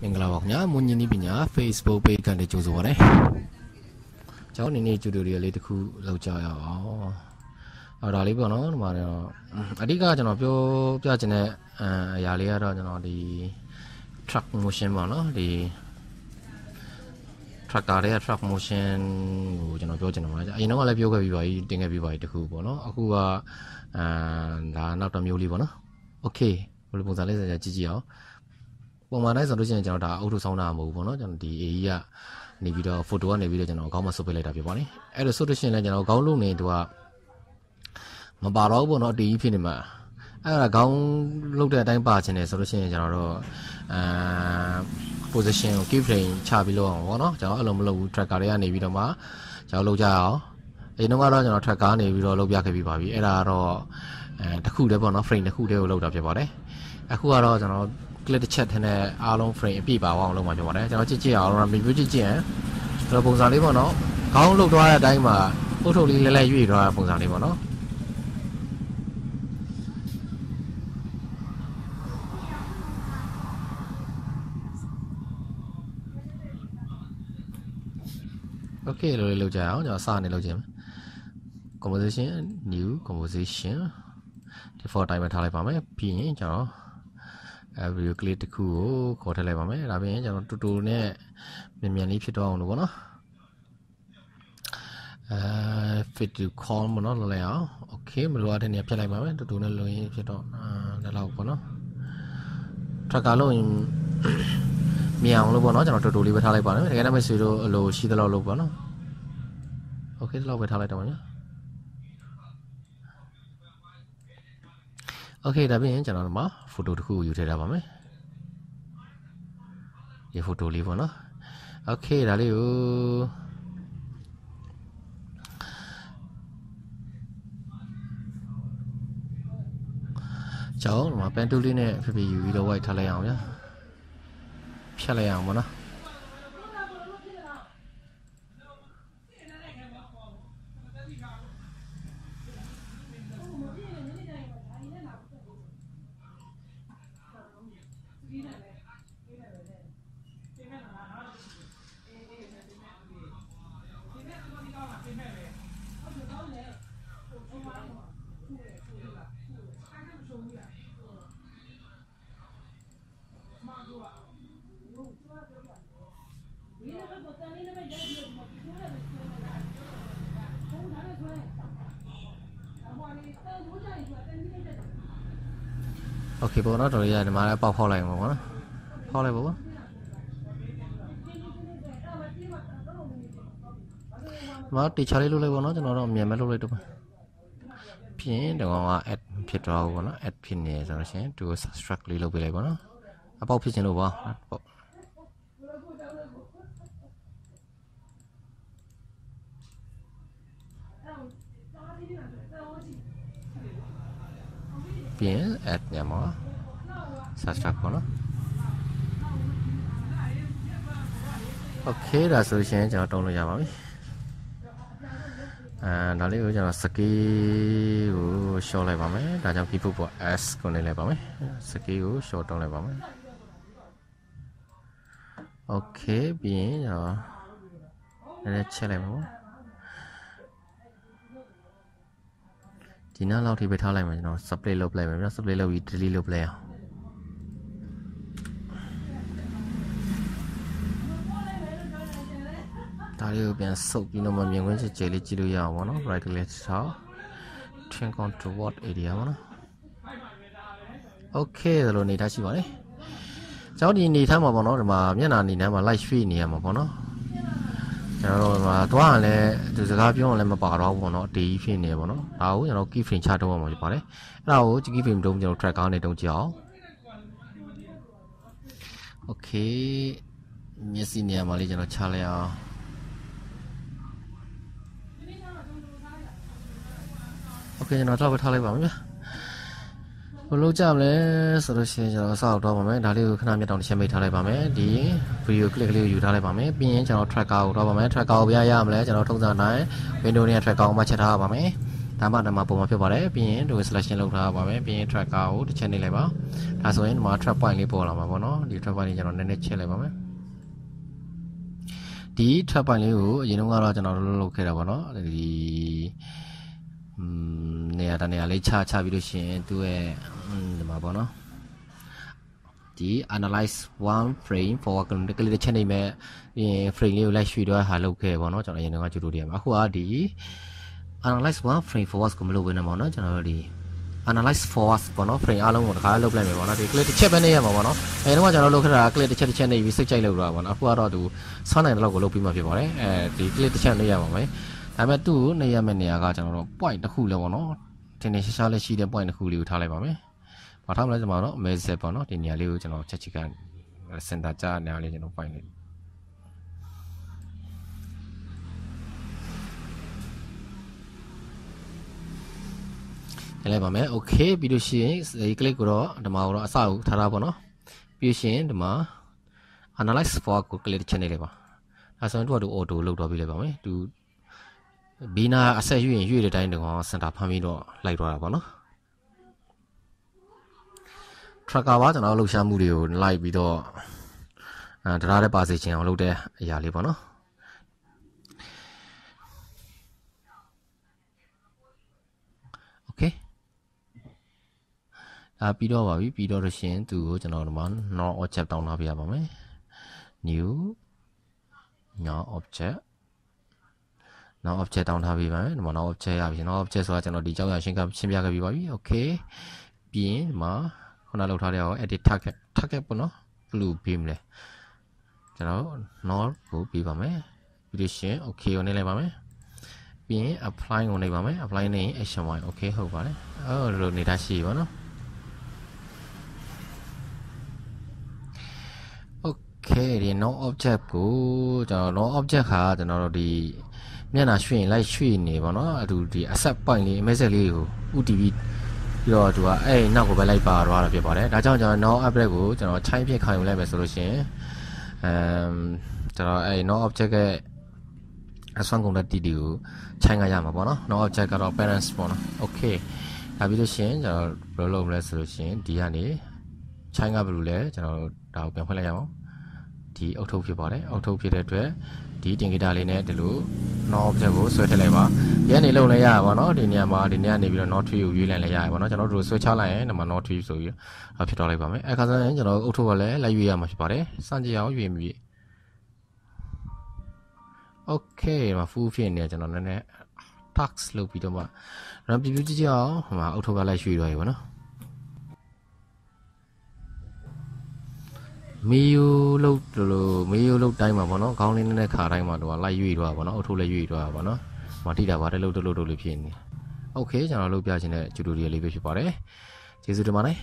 မင်္ဂလာပါခင်ဗျာမွန်ညင်းနီးပညာ Facebook page ကနေကြိုဆိုပါရစေကျွန်တော်နေနေ tutorial လေးတစ်ခုလုပ်ကြရအောင်အဲ့ဒါလေးပေါ့နော်ဒီမှာတော့အဓိကကျွန်တော်ပြောပြချင်တဲ့အရာလေးကတော့ကျွန်တော်ဒီ truck motion ပေါ့နော်ဒီ tractor တွေက truck motion ကိုကျွန်တော်ပြောချင်တယ်မှာအရင်တော့လည်းပြောခဲ့ပြီးပါပြီတင်ခဲ့ပြီးပါပြီတခုပေါ့နော်အခုကအာဒါနောက်တစ်မျိုးလေးပေါ့နော် okay ဘယ်လိုပုံစံလေးစကြကြည့်ကြည့်အောင် ပုံမှန်တိုင်းဆိုလို့ရှိရင်ကျွန်တော်ဒါအုတ်ထုဆောင်းတာမဟုတ်ဘူးပေါ့နော်ကျွန်တော်ဒီ AE ကနေပြီးတော့ photo ကနေပြီးတော့ကျွန်တော်အကောင်းမှဆုပ်ပေးလိုက်တာဖြစ်ပါတယ်အဲ့ဒါဆိုလို့ရှိရင်လည်းကျွန်တော်ခေါင်းလုံးနေသူကမပါတော့ဘူးပေါ့နော်အတီးဖြစ်နေမှာအဲ့ဒါခေါင်းလုတ်တဲ့အတိုင်းပါချင်တယ်ဆိုလို့ရှိရင်ကျွန်တော်တို့အာ position ကို key frame ချပြီးလုပ်အောင်ပေါ့နော်ကျွန်တော်အဲ့လိုမလုပ်ဘူး tracker တွေကနေပြီးတော့မှကျွန်တော်လုပ်ကြအောင်အရင်တော့ကတော့ကျွန်တော် tracker နေပြီးတော့လုပ်ပြခဲ့ပြီးပါပြီအဲ့ဒါကတော့အဲတစ်ခုတည်းပေါ့နော် frame တစ်ခုတည်းကိုလုပ်တာဖြစ်ပါတယ်အခုကတော့ကျွန်တော် click တစ်ချက်ထနဲ့အားလုံး frame အပြည့်ပါအောင်လုပ်မှာဖြစ်ပါတယ်ကျွန်တော်ကြည့်ကြည့်အောင် review ကြည့်ကြည့်ရင်ကျွန်တော်ပုံစံလေးပေါ့နော်ခေါင်းလုတ်သွားတဲ့အတိုင်းမှာပုတ်ထုတ်လေးလဲလဲရွေ့သွားတဲ့ပုံစံလေးပေါ့နော် โอเคလို့လေးလုပ်ကြအောင်ကျွန်တော်စနေလုပ်ခြင်း composition new composition default တိုင်းပဲထားလိုက်ပါမယ်ပြီးရင်ကျွန်တော် အဲဗီဒီယိုကလစ်တစ်ခုကိုခေါ်ထည့်လိုက်ပါမယ်ဒါပြင်ကျွန်တော်တူတူနဲ့မြန်မြန်လေးဖြစ်တော့အောင်လို့ပေါ့နော်အဲ fit to call မနော်လဲအောင် okay မလိုအပ်တဲ့နေရာဖြတ်လိုက်ပါမယ်တူတူနဲ့လုံရင်းဖြစ်တော့အဲလောက်ပေါ့နော် tracker လုံရင်မြင်အောင်လို့ပေါ့နော်ကျွန်တော်တူတူလေးပဲထားလိုက်ပါမယ်တကယ်တော့မရှိလို့အလိုရှိသလောက်လို့ပေါ့နော် okay ဒီလောက်ပဲထားလိုက်တော့ပါညာ Okay ဒါပြင်ကျွန်တော်တို့မှာဖိုတိုတစ်ခုယူထည့်ထားပါမယ်ဒီဖိုတိုလေးပေါ့နော် Okay ဒါလေးကိုကျောင်းဒီမှာပန်တူးလေးနဲ့ဖီဖီယူပြီးတော့ white ထားလိုက်အောင်ဗျာဖြတ်လိုက်အောင်ပေါ့နော် โอเคပေါ့နော်တော်ရရဒီမှာလည်းပေါက်ဖောက်လိုက်မှာပေါ့နော်ဖောက်လိုက်ပါဘောမတေချာလေးလုပ်လိုက်ပေါ့နော်ကျွန်တော်တော့အမြန်မဲ့လုပ်လိုက်တော့ဖြစ်ရင်ဒီကောင်က add ဖြစ်သွားဘူးပေါ့နော် add ဖြစ်နေဆိုတော့ရှင်သူ subtract လေးလုပ်ပေးလိုက်ပေါ့နော်အပေါက်ဖြစ်ခြင်းလို့ပါပေါ့ပြင် add ညမှာ subtract ပေါ့နော် okay ဒါဆိုရှင်ကျွန်တော်တုံးလို့ရပါပြီအဲဒါလေးကိုကျွန်တော် scale ကို short လိုက်ပါမယ်ဒါကြောင့် keyboard ပေါ် s ကိုနေလိုက်ပါမယ် scale ကို short တုံးလိုက်ပါမယ် okay ပြီးရင်ကျွန်တော်နည်းနည်းချက်လိုက်ပါဦး ဒီနောက်လောက်ထိပဲထားလိုက်မယ်ကျွန်တော် split လုပ်လိုက်မယ်ဗျာ split လုပ်ပြီး delete လုပ်လိုက်အောင်ဒါလေးကိုပြန်ဆုပ်ပြီးတော့မှမြင်ကွင်းချေချေလေးကြည့်လို့ရအောင်ပေါ့နော် right click ထား turn on toward area ပေါ့နော် okay ဒါလိုနေထားရှိပါလေကျောင်းဒီနေထားမှာပေါ့နော်ဒီမှာမျက်နှာနေထဲမှာ light feed နေရမှာပေါ့နော် ကျွန်တော်တို့မှာသွားရင်လည်းသူစကားပြောရင်လည်းမပါတော့ဘူးပေါ့နော်အတေးကြီးဖြစ်နေပေါ့နော်ဒါကိုကျွန်တော် key frame ချတော့မှာဖြစ်ပါတယ်အဲ့ဒါကို key frame တုံးကျွန်တော် track ကားနဲ့တုံးကြည့်အောင် okay မျက်စိနေရာမှာလေးကျွန်တော်ချလိုက်အောင် โอเคကျွန်တော်တော့ပဲထားလိုက်ပါမယ်ဗျာ ဘယ်လိုကြမလဲဆိုလို့ရှိရင်ကျွန်တော်စောက်တော့ပါမယ်ဒါလေးကိုခဏမြတ်တောင်တစ်ချက်မိတ်ထားလိုက်ပါမယ်ဒီ video clip ကလေးကိုယူထားလိုက်ပါမယ်ပြီးရင်ကျွန်တော် tracker ကိုတော့ပါမယ် tracker ကိုဘယ်ရရမလဲကျွန်တော်ထုံးစံတိုင်း window နဲ့ tracker ကိုမှချက်ထားပါမယ်ဒါမှဒါမှပုံမှာဖြစ်ပါတယ်ပြီးရင်ဒီ selection လုပ်ထားပါမယ်ပြီးရင် tracker ကိုတစ်ချက်နေလိုက်ပါဒါဆိုရင်ဒီမှာ track point လေးပေါ်လာမှာပေါ့နော်ဒီ track point လေးကျွန်တော်နည်းနည်းချက်လိုက်ပါမယ်ဒီ track point လေးကိုအရင်တော့ကတော့ကျွန်တော်တို့လုပ်ခဲ့တာပေါ့နော်ဒီอืมနေရာတနေရာလေးချချပြီးလို့ရှိရင်သူ့ရဲ့ ဒီမှာပေါ့နော်ဒီ analyze one frame forward ကလေးတစ်ချက်နေမဲ့ပြီးရင် frame လေးကိုလိုက်ရွှေ့တော့ဟာလုပ်ခဲ့ပေါ့နော်ကျွန်တော်အရင်ကကျူတိုရီယယ်မှာအခုကဒီ analyze one frame forward ကိုမလုပ်ဘဲနဲ့ပေါ့နော်ကျွန်တော်တို့ဒီ analyze forward ပေါ့နော် frame အားလုံးကိုတစ်ခါလုပ်လိုက်မယ်ပေါ့နော်ဒီ click တစ်ချက်ပဲနေရမှာပေါ့နော်အဲတော့ကျွန်တော်လုပ်ခဲ့တာ click တစ်ချက်တစ်ချက်နေပြီးစိတ်ကြိုက်လုပ်တော့ပေါ့နော်အခုကတော့သူဆွမ်းနိုင်တဲ့လောက်ကိုလုပ်ပြီးမှဖြစ်ပါတယ်အဲဒီ click တစ်ချက်နေရမှာပဲဒါပေမဲ့သူ့ကိုနေရမယ့်နေရာကကျွန်တော်တို့ point တစ်ခုလဲပေါ့နော်တင်းတင်းရှားရှားလေးရှိတဲ့ point တစ်ခုလေးကိုထားလိုက်ပါမယ် ဘာထားမလဲကျွန်တော်တို့ message ပေါ့နော်ဒီနေရာလေးကိုကျွန်တော်ချက်ချစ်က center ကြားနေရာလေးကျွန်တော် point လေးထည့်လိုက်ပါမယ် okay ပြီးလို့ရှိရင်ဒီ click ကိုတော့ဒီမှာတော့အစကိုထားတာပေါ့နော်ပြီးရှင်ဒီမှာ analyze for ကို click ချက်နေလိုက်ပါဒါဆိုရင်သူကသူ auto လောက်တော့ပြီးလိုက်ပါမယ်သူဘီနာအဆက်ရွေ့ရင်ရွေ့တဲ့တိုင်းတော့စင်တာဖမ်းပြီးတော့လိုက်သွားတာပေါ့နော် tracker ပါကျွန်တော်လှုပ်ရှားမှုတွေကိုလိုက်ပြီးတော့အဲတရားတဲ့ပါစေချင်အောင်လုပ်တဲ့အရာလေးပေါ့နော် okay အာပြီးတော့ပါပြီပြီးတော့လို့ရှင်သူကိုကျွန်တော်ဒီမှာ non object တောင်းထားပြရပါမယ် new non object non object တောင်းထားပေးပါမယ်ဒီမှာ non object ရပြီ non object ဆိုတာကျွန်တော်ဒီကြောက်ရရှင်းကရှင်းပြခဲ့ပြီးပါပြီ okay ပြီးရင်ဒီမှာ ခုနလောက်ထားတဲ့ဟော edit target target ပေါ့နော် blue beam လေကျွန်တော် non ကိုပြီးပါမယ်ပြီးလို့ရှင် okay ကိုနေလိုက်ပါမယ်ပြီးရင် apply ကိုနေပါမယ် apply နေရင် action y okay ဟုတ်ပါတယ်အော်လိုနေတာရှိပါနော် okay ဒီ no object ကိုကျွန်တော် no object ခါကျွန်တော်တို့ဒီမျက်နှာရွှေ့ရင်လိုက်ရွှေ့နေပါတော့အတူဒီ accept point လေး message လေးကို UTV ပြီးတော့သူကအဲ့နောက်ကိုပဲလိုက်ပါတော့တာဖြစ်ပါတယ်ဒါကြောင့်ကျွန်တော် no object ကိုကျွန်တော် chain ဖြစ်ခံယူလိုက်မယ်ဆိုလို့ရှိရင်အမ်ကျွန်တော်အဲ့ no object ရဲ့အစွမ်းကုန်တဲ့တီတီကို chain ကရမှာပေါ့နော် no object ကတော့ parents ပေါ့နော် okay ဒါပြီးလို့ရှိရင်ကျွန်တော်ဘယ်လိုလုပ်မလဲဆိုလို့ရှိရင်ဒီကနေ chain ကဘယ်လိုလဲကျွန်တော်ဒါကိုပြန်ဖွင့်လိုက်ရအောင် ဒီအုတ်ထုတ်ဖြစ်ပါတယ်အုတ်ထုတ်ဖြစ်တဲ့အတွက်ဒီတင်ဂီတာလေးနဲ့ဒီလို no object ကိုဆွဲထည့်လိုက်ပါဒီကနေလုံလဲရပါတော့ဒီနေရာမှာဒီနေရာနေပြီးတော့ not tree ကိုရွေးလိုက်လဲရပါတော့ကျွန်တော်တို့ဆွဲချလိုက်ရင်ဒီမှာ not tree ဆိုပြီးတော့ဖြစ်တော့လိုက်ပါမယ်အခါကျရင်ကျွန်တော်အုတ်ထုတ်ကလည်းလိုက်ရွေးရမှာဖြစ်ပါတယ်စမ်းကြည့်အောင်ရွေးမြည် okay ဒီမှာ full ဖြစ်နေကျွန်တော်နည်းနည်း tax လုပ်ပြီးတော့မှ run preview ကြည့်ကြအောင်ဟိုမှာအုတ်ထုတ်ကလိုက်ရွှေ့သွားပြီပေါ့နော် မီယိုလုတ်လို့မီယိုလုတ်တိုင်းမှာပေါ့နော်ခေါင်းလေးနည်းနည်းခါတိုင်းမှာတော့လိုက်ရွေ့သွားပါပေါ့နော်အုတ်ထုတ်လည်းရွေ့သွားပါပေါ့နော်မတိတာပါတယ်လုတ်တလုတ်လုတ်လို့ဖြစ်နေโอเคကျွန်တော်လုပ်ပြချင်တဲ့ tutorial လေးပဲဖြစ်ပါတယ်ကျေးဇူးတင်ပါတယ်